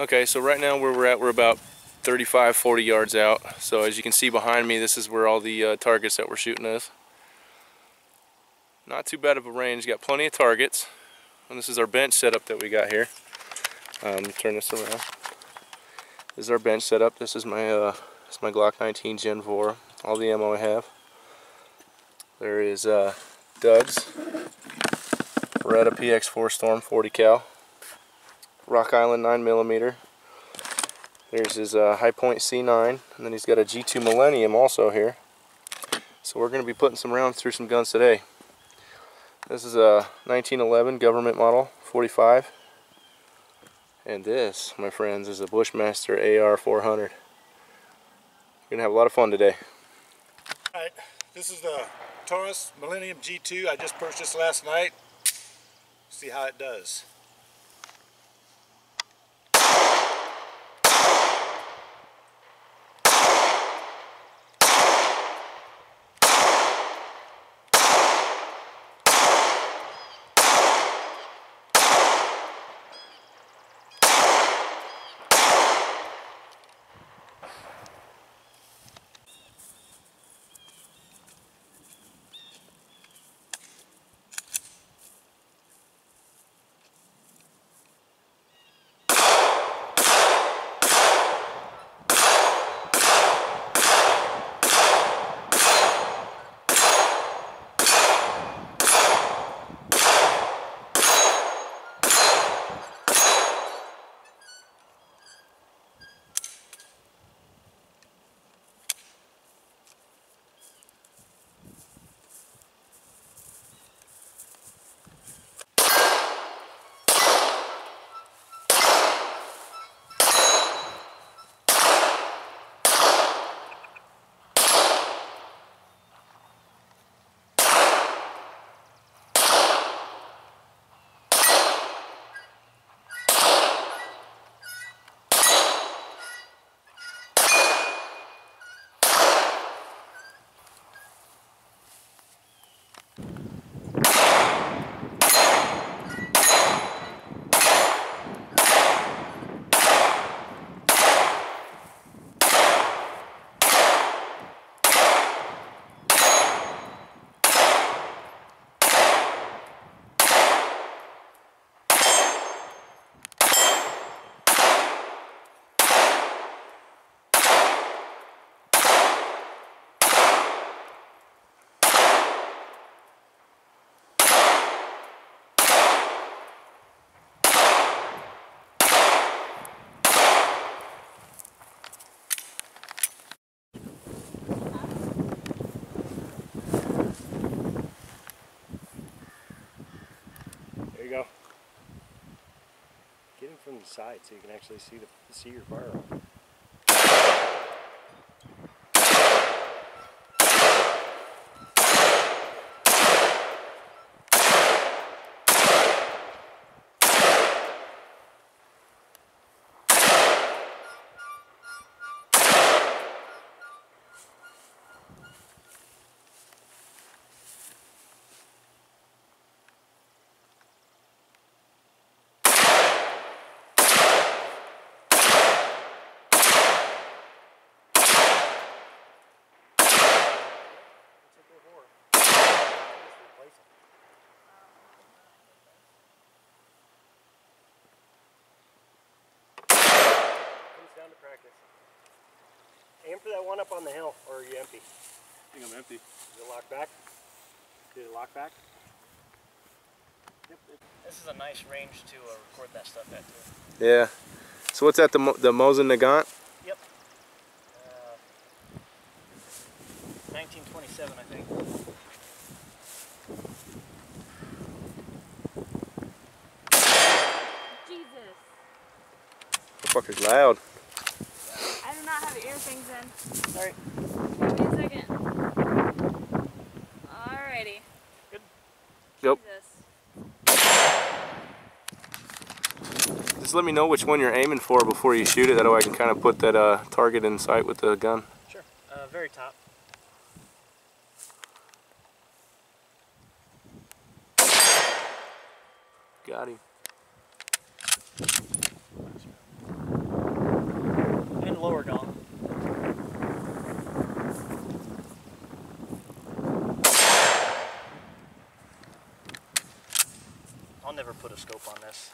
Okay, so right now where we're at, we're about 35, 40 yards out. So as you can see behind me, this is where all the uh, targets that we're shooting is. Not too bad of a range, got plenty of targets. And this is our bench setup that we got here. Um, turn this around. This is our bench setup. This is my uh, this is my Glock 19 Gen 4. All the ammo I have. There is uh, Doug's Beretta PX4 Storm 40 cal. Rock Island 9mm. There's his uh, HiPoint C9, and then he's got a G2 Millennium also here. So we're going to be putting some rounds through some guns today. This is a 1911 government model 45. And this, my friends, is a Bushmaster AR400. We're going to have a lot of fun today. Alright, this is the Taurus Millennium G2 I just purchased last night. See how it does. Get him from the side so you can actually see the see your firearm. Practice. Aim for that one up on the hill, or are you empty? I think I'm empty. Is it lock back? Did it lock back? Yep. This is a nice range to uh, record that stuff at too. Yeah. So what's that, the, Mo the Mosin Nagant? Yep. Uh, 1927, I think. Jesus. The fucker's loud. I do not have ear things in. Sorry. Give me a second. Alrighty. Good. Yep. Jesus. Just let me know which one you're aiming for before you shoot it. That way I can kind of put that uh, target in sight with the gun. Sure. Uh, very top. Got him. Lower gong. I'll never put a scope on this.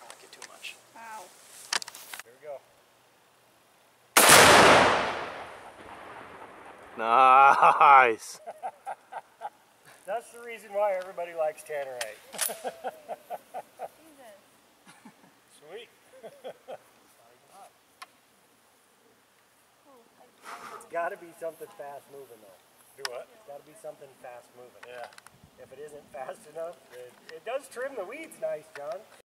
I like it too much. Wow. Here we go. Nice. That's the reason why everybody likes Tannerite. got to be something fast moving though. Do what? It's got to be something fast moving. Yeah. If it isn't fast enough, it, it does trim the weeds nice, John.